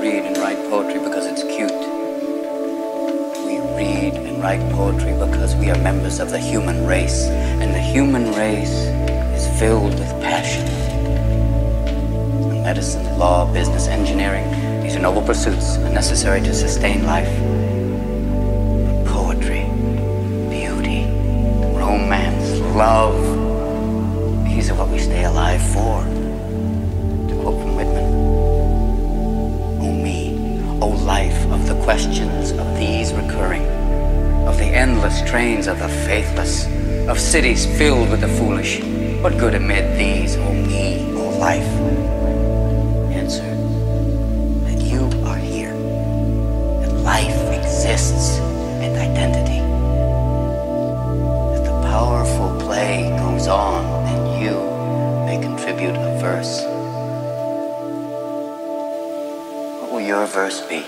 read and write poetry because it's cute. We read and write poetry because we are members of the human race, and the human race is filled with passion. Medicine, law, business, engineering, these are noble pursuits and necessary to sustain life. But poetry, beauty, romance, love, these are what we stay alive for. The questions of these recurring, of the endless trains of the faithless, of cities filled with the foolish, what good amid these, O me, O life? Answer that you are here, that life exists and identity, that the powerful play goes on and you may contribute a verse. What will your verse be?